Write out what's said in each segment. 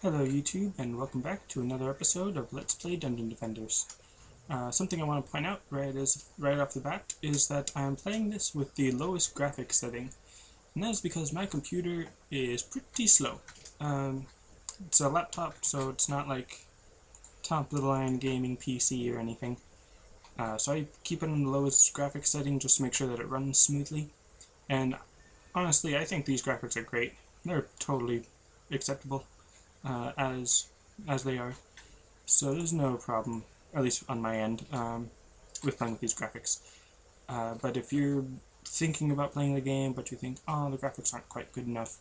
Hello YouTube and welcome back to another episode of Let's Play Dungeon Defenders. Uh, something I want to point out right is right off the bat is that I'm playing this with the lowest graphics setting and that is because my computer is pretty slow. Um, it's a laptop so it's not like top of the line gaming PC or anything. Uh, so I keep it in the lowest graphics setting just to make sure that it runs smoothly and honestly I think these graphics are great. They're totally acceptable uh, as as they are. So there's no problem, at least on my end, um, with playing with these graphics. Uh, but if you're thinking about playing the game, but you think, oh, the graphics aren't quite good enough,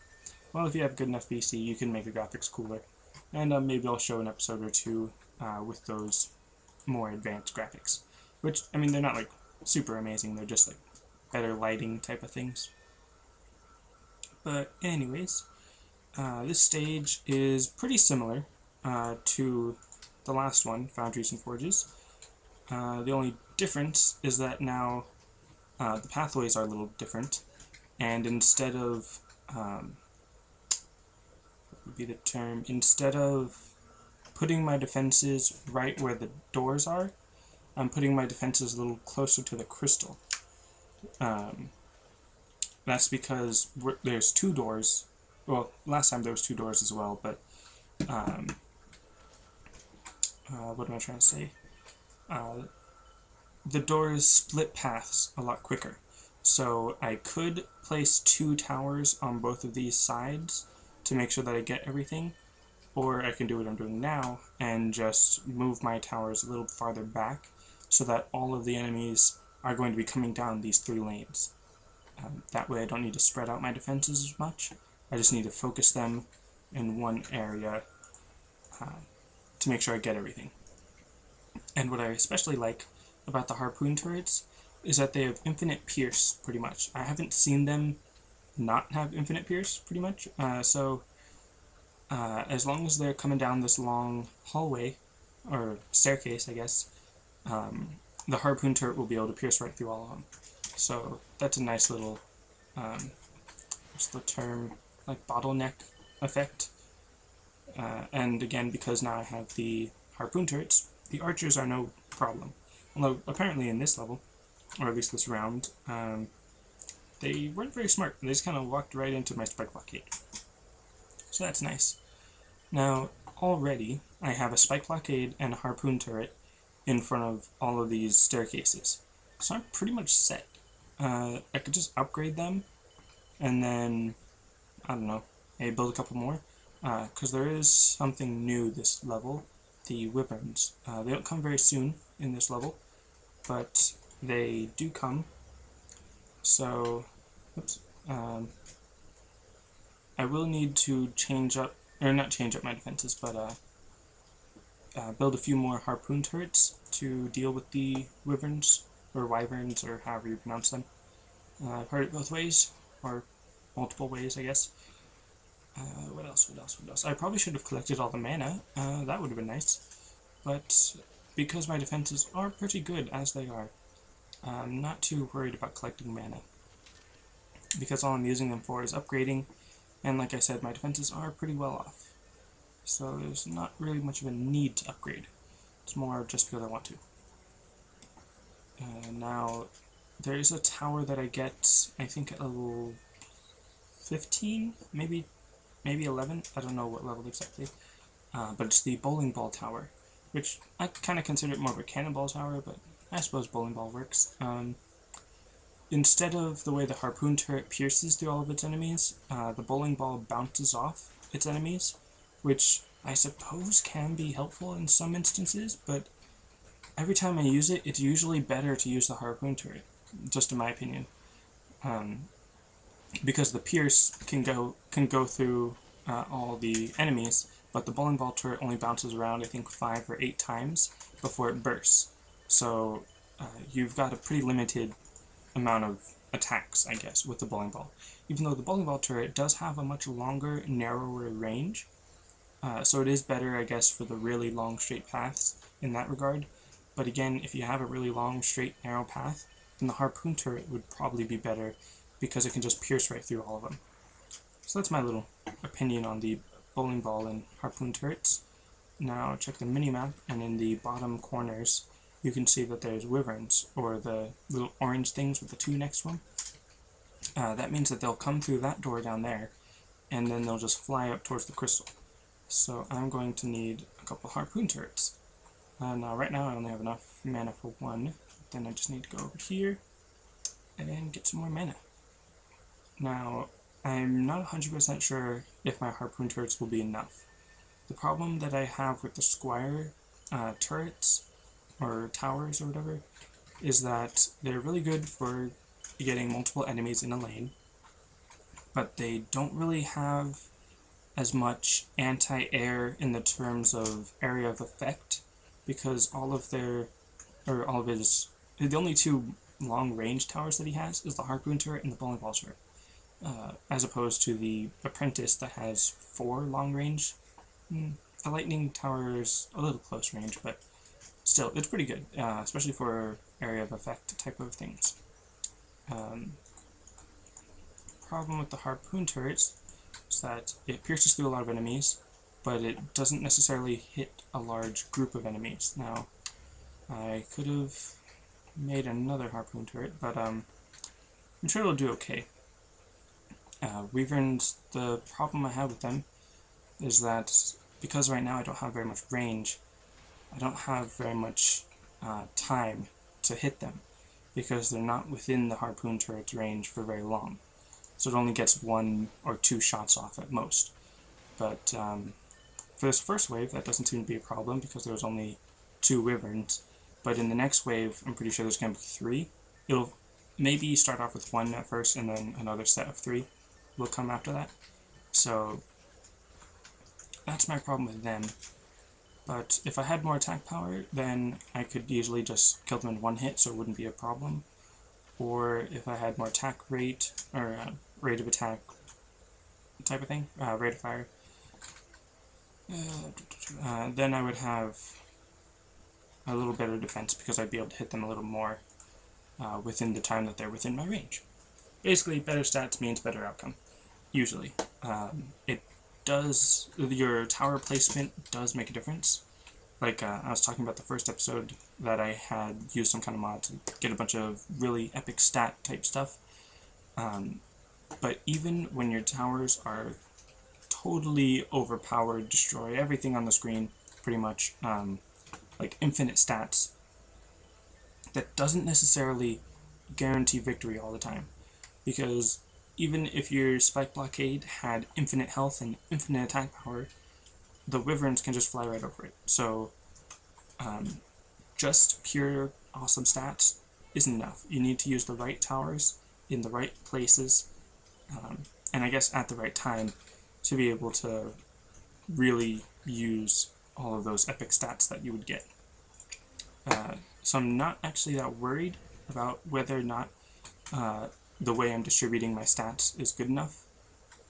well, if you have good enough PC, you can make the graphics cooler. And uh, maybe I'll show an episode or two uh, with those more advanced graphics. Which, I mean, they're not like super amazing, they're just like better lighting type of things. But anyways, uh, this stage is pretty similar uh, to the last one, Foundries and Forges. Uh, the only difference is that now uh, the pathways are a little different, and instead of um, what would be the term? Instead of putting my defenses right where the doors are, I'm putting my defenses a little closer to the crystal. Um, that's because there's two doors well, last time there was two doors as well, but um, uh, what am I trying to say? Uh, the doors split paths a lot quicker. So I could place two towers on both of these sides to make sure that I get everything, or I can do what I'm doing now and just move my towers a little farther back so that all of the enemies are going to be coming down these three lanes. Um, that way I don't need to spread out my defenses as much. I just need to focus them in one area uh, to make sure I get everything. And what I especially like about the harpoon turrets is that they have infinite pierce, pretty much. I haven't seen them not have infinite pierce, pretty much. Uh, so, uh, as long as they're coming down this long hallway, or staircase, I guess, um, the harpoon turret will be able to pierce right through all of them. So, that's a nice little, um, what's the term? Like bottleneck effect. Uh, and again, because now I have the harpoon turrets, the archers are no problem. Although apparently in this level, or at least this round, um, they weren't very smart. They just kind of walked right into my spike blockade. So that's nice. Now, already, I have a spike blockade and a harpoon turret in front of all of these staircases. So I'm pretty much set. Uh, I could just upgrade them, and then I don't know, maybe build a couple more. Because uh, there is something new this level, the Wyverns. Uh, they don't come very soon in this level, but they do come. So, oops, um, I will need to change up, or not change up my defenses, but uh, uh, build a few more harpoon turrets to deal with the wyverns, or wyverns, or however you pronounce them. Uh, I've heard it both ways, or multiple ways, I guess. Uh, what else, what else, what else? I probably should have collected all the mana. Uh, that would have been nice. But because my defenses are pretty good as they are, I'm not too worried about collecting mana. Because all I'm using them for is upgrading, and like I said, my defenses are pretty well off. So there's not really much of a need to upgrade. It's more just because I want to. Uh, now, there is a tower that I get, I think, at level 15, maybe maybe 11, I don't know what level exactly, uh, but it's the bowling ball tower, which I kind of consider it more of a cannonball tower, but I suppose bowling ball works. Um, instead of the way the harpoon turret pierces through all of its enemies, uh, the bowling ball bounces off its enemies, which I suppose can be helpful in some instances, but every time I use it, it's usually better to use the harpoon turret, just in my opinion. Um, because the pierce can go can go through uh, all the enemies, but the bowling ball turret only bounces around I think five or eight times before it bursts. So uh, you've got a pretty limited amount of attacks, I guess, with the bowling ball. Even though the bowling ball turret does have a much longer, narrower range, uh, so it is better, I guess, for the really long straight paths in that regard. But again, if you have a really long, straight, narrow path, then the harpoon turret would probably be better because it can just pierce right through all of them. So that's my little opinion on the bowling ball and harpoon turrets. Now check the mini-map, and in the bottom corners, you can see that there's wyverns, or the little orange things with the two next to them. Uh, that means that they'll come through that door down there, and then they'll just fly up towards the crystal. So I'm going to need a couple harpoon turrets. Uh, now right now I only have enough mana for one, then I just need to go over here and get some more mana. Now, I'm not 100% sure if my harpoon turrets will be enough. The problem that I have with the squire uh, turrets, or towers or whatever, is that they're really good for getting multiple enemies in a lane, but they don't really have as much anti-air in the terms of area of effect, because all of their, or all of his, the only two long-range towers that he has is the harpoon turret and the bowling ball turret uh, as opposed to the Apprentice that has four long range. Mm, the Lightning Tower is a little close range, but still, it's pretty good, uh, especially for area of effect type of things. Um, problem with the Harpoon turrets is that it pierces through a lot of enemies, but it doesn't necessarily hit a large group of enemies. Now, I could have made another Harpoon turret, but um, I'm sure it'll do okay. Uh, Wyverns, the problem I have with them is that because right now I don't have very much range, I don't have very much uh, time to hit them because they're not within the harpoon turret's range for very long. So it only gets one or two shots off at most. But um, for this first wave, that doesn't seem to be a problem because there's only two wyverns. But in the next wave, I'm pretty sure there's going to be three. It'll maybe start off with one at first and then another set of three will come after that. So that's my problem with them. But if I had more attack power, then I could easily just kill them in one hit, so it wouldn't be a problem. Or if I had more attack rate, or uh, rate of attack type of thing, uh, rate of fire, uh, then I would have a little better defense because I'd be able to hit them a little more uh, within the time that they're within my range. Basically, better stats means better outcome usually. Um, it does, your tower placement does make a difference. Like uh, I was talking about the first episode that I had used some kind of mod to get a bunch of really epic stat type stuff. Um, but even when your towers are totally overpowered, destroy everything on the screen, pretty much, um, like infinite stats, that doesn't necessarily guarantee victory all the time. Because even if your Spike Blockade had infinite health and infinite attack power, the Wyverns can just fly right over it. So, um, just pure awesome stats isn't enough. You need to use the right towers in the right places, um, and I guess at the right time to be able to really use all of those epic stats that you would get. Uh, so I'm not actually that worried about whether or not uh, the way I'm distributing my stats is good enough.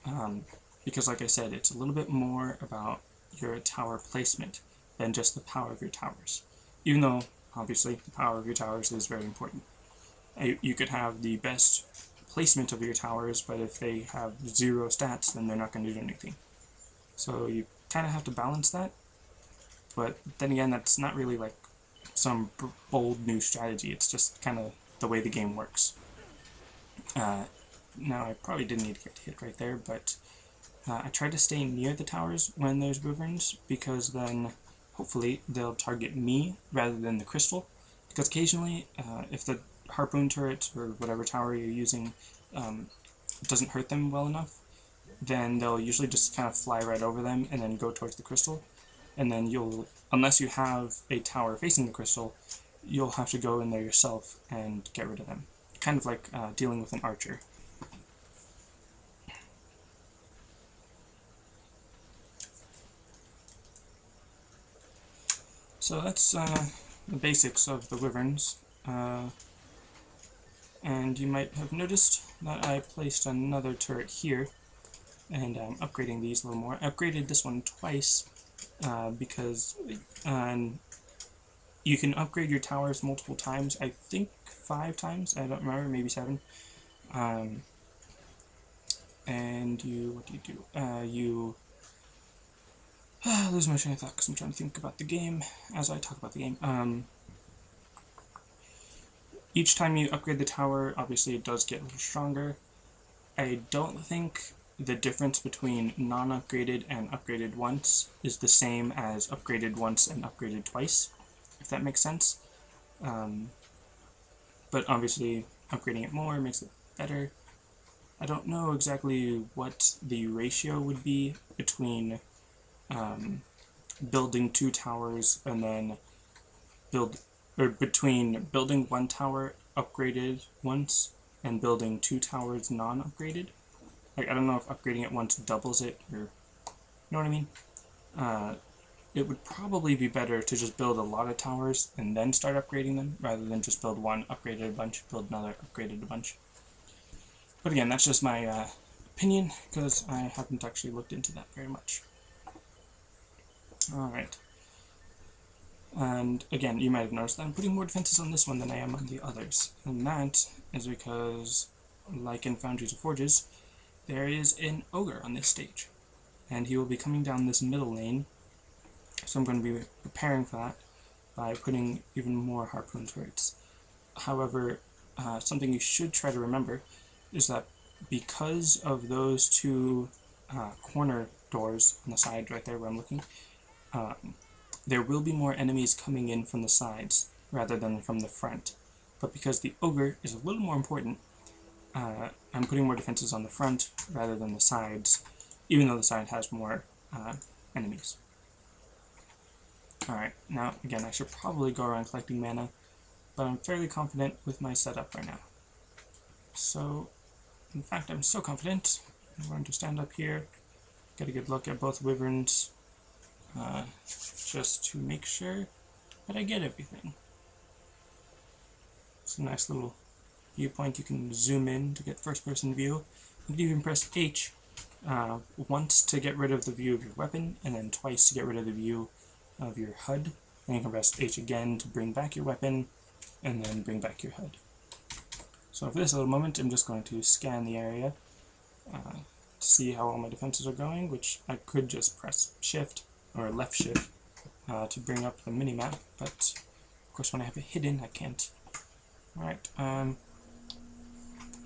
Um, because like I said, it's a little bit more about your tower placement than just the power of your towers. Even though, obviously, the power of your towers is very important. You could have the best placement of your towers, but if they have zero stats, then they're not going to do anything. So you kind of have to balance that. But then again, that's not really like some bold new strategy. It's just kind of the way the game works. Uh, now, I probably didn't need to get hit right there, but uh, I try to stay near the towers when there's wyverns, because then hopefully they'll target me rather than the crystal. Because occasionally, uh, if the harpoon turret or whatever tower you're using um, doesn't hurt them well enough, then they'll usually just kind of fly right over them and then go towards the crystal. And then you'll, unless you have a tower facing the crystal, you'll have to go in there yourself and get rid of them kind of like uh, dealing with an archer. So that's uh, the basics of the wyverns. Uh, and you might have noticed that I placed another turret here, and I'm upgrading these a little more. I upgraded this one twice uh, because um, you can upgrade your towers multiple times. I think five times. I don't remember, maybe seven. Um, and you, what do you do? Uh, you I lose my train of thought because I'm trying to think about the game as I talk about the game. Um, each time you upgrade the tower, obviously it does get a little stronger. I don't think the difference between non-upgraded and upgraded once is the same as upgraded once and upgraded twice, if that makes sense. Um, but obviously, upgrading it more makes it better. I don't know exactly what the ratio would be between um, building two towers and then build or between building one tower upgraded once and building two towers non-upgraded. Like I don't know if upgrading it once doubles it or you know what I mean. Uh, it would probably be better to just build a lot of towers and then start upgrading them rather than just build one, upgraded a bunch, build another, upgraded a bunch. But again, that's just my uh, opinion because I haven't actually looked into that very much. Alright. And again, you might have noticed that I'm putting more defenses on this one than I am on the others. And that is because, like in Foundries of Forges, there is an ogre on this stage. And he will be coming down this middle lane, so I'm going to be preparing for that by putting even more harpoon turrets. However, uh, something you should try to remember is that because of those two uh, corner doors on the side right there where I'm looking, um, there will be more enemies coming in from the sides rather than from the front. But because the ogre is a little more important, uh, I'm putting more defenses on the front rather than the sides, even though the side has more uh, enemies. Alright, now again, I should probably go around collecting mana, but I'm fairly confident with my setup right now. So, in fact, I'm so confident, I'm going to stand up here, get a good look at both wyverns, uh, just to make sure that I get everything. It's a nice little viewpoint. You can zoom in to get first person view. You can even press H uh, once to get rid of the view of your weapon, and then twice to get rid of the view of your HUD. and you can press H again to bring back your weapon, and then bring back your HUD. So for this little moment, I'm just going to scan the area uh, to see how all my defenses are going, which I could just press Shift or left shift uh, to bring up the minimap, but of course when I have it hidden I can't. Alright, um,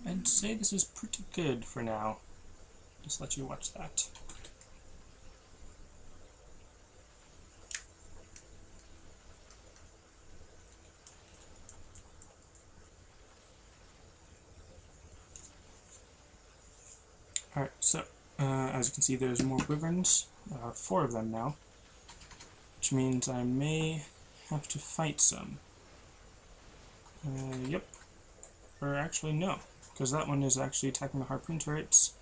I'd say this is pretty good for now. Just let you watch that. Alright, so, uh, as you can see there's more wyverns four of them now, which means I may have to fight some. Uh, yep. Or actually, no, because that one is actually attacking the harpoon turrets,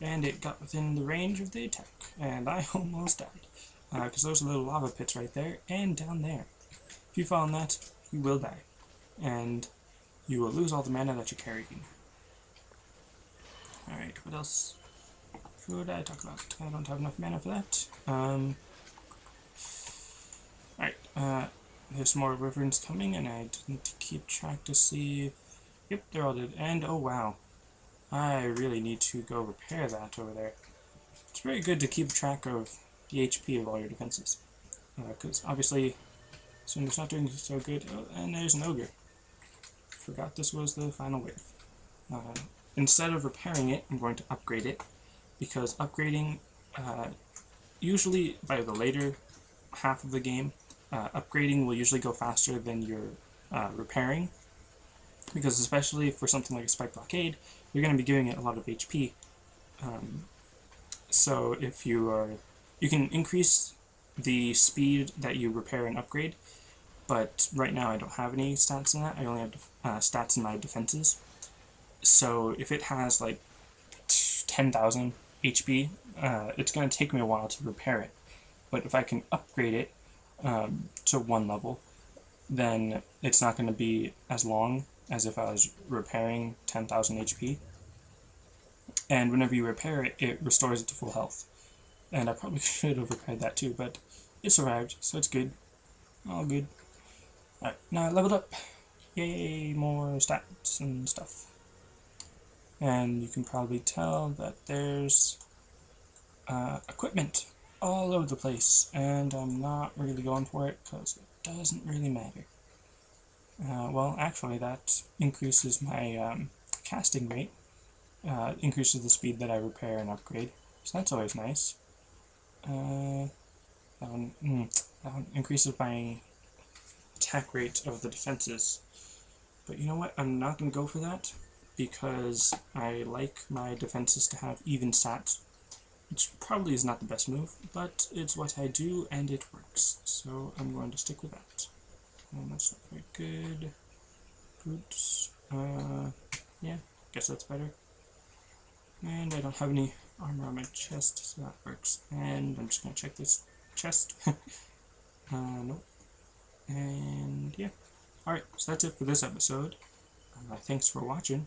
and it got within the range of the attack, and I almost died. Because uh, those are little lava pits right there, and down there. If you fall in that, you will die. And you will lose all the mana that you're carrying. Alright, what else should I talk about? I don't have enough mana for that. Um, Alright, uh, there's more wyverns coming, and I didn't keep track to see... Yep, they're all dead. And, oh wow, I really need to go repair that over there. It's very good to keep track of the HP of all your defenses. Because uh, obviously, soon it's not doing so good. Oh, and there's an ogre. Forgot this was the final wave. Uh, instead of repairing it, I'm going to upgrade it because upgrading, uh, usually by the later half of the game, uh, upgrading will usually go faster than your uh, repairing, because especially for something like a Spike Blockade, you're going to be giving it a lot of HP. Um, so if you are, you can increase the speed that you repair and upgrade, but right now I don't have any stats in that. I only have uh, stats in my defenses. So if it has like 10,000 HP, uh, it's going to take me a while to repair it. But if I can upgrade it um, to one level, then it's not going to be as long as if I was repairing 10,000 HP. And whenever you repair it, it restores it to full health. And I probably should have repaired that too, but it survived, so it's good. All good. Alright, now I leveled up. Yay, more stats and stuff and you can probably tell that there's uh, equipment all over the place, and I'm not really going for it because it doesn't really matter. Uh, well, actually, that increases my um, casting rate, uh, increases the speed that I repair and upgrade, so that's always nice. Uh, that, one, mm, that one increases my attack rate of the defenses. But you know what? I'm not going to go for that because I like my defenses to have even stats, which probably is not the best move, but it's what I do and it works. So I'm going to stick with that. And that's not very good. Boots. Uh, yeah, guess that's better. And I don't have any armor on my chest, so that works. And I'm just going to check this chest. uh, nope. And yeah. Alright, so that's it for this episode. Uh, thanks for watching,